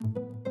you